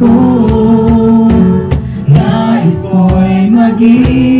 ko. Nais ko'y maging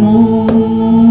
ngô